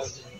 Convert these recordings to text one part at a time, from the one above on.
áudio.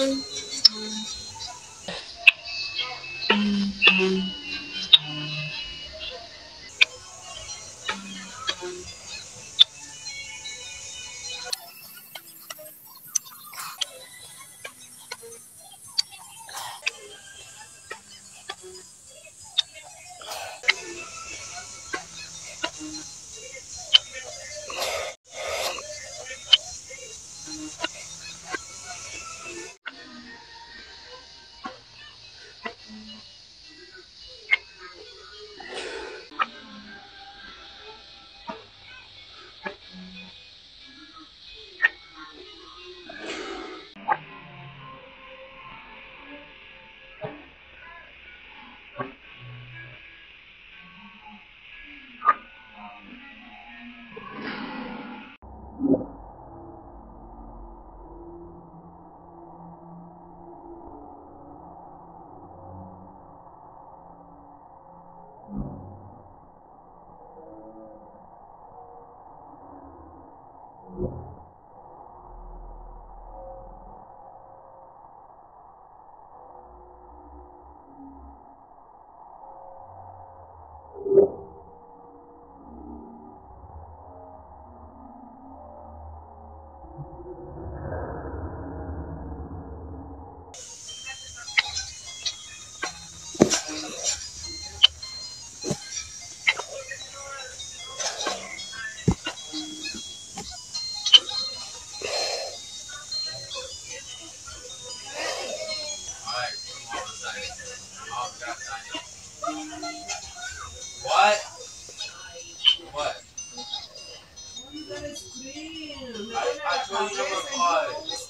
Bye. What? I, I told you number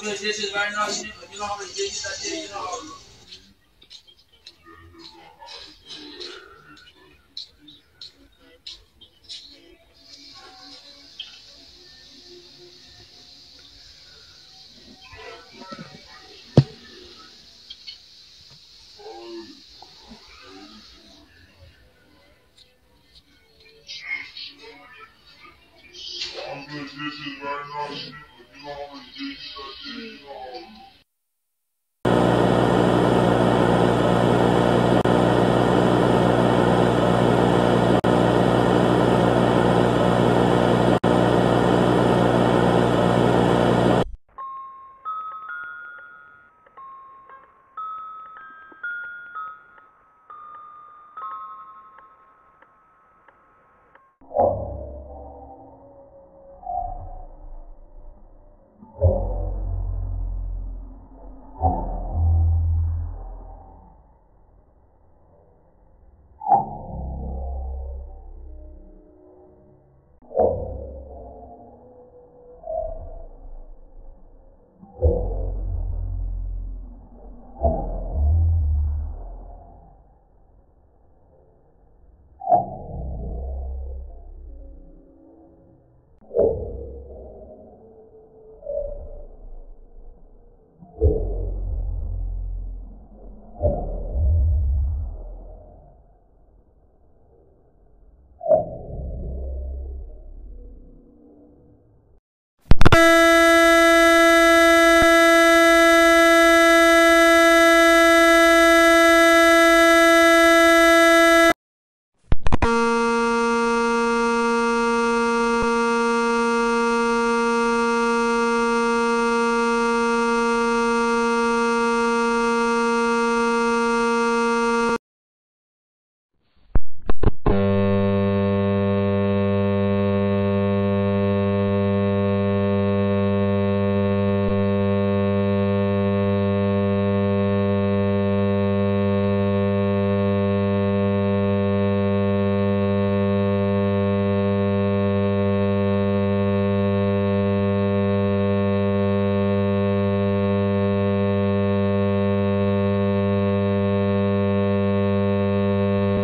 of the dishes right now. You know, you know how many dishes I did. You know how.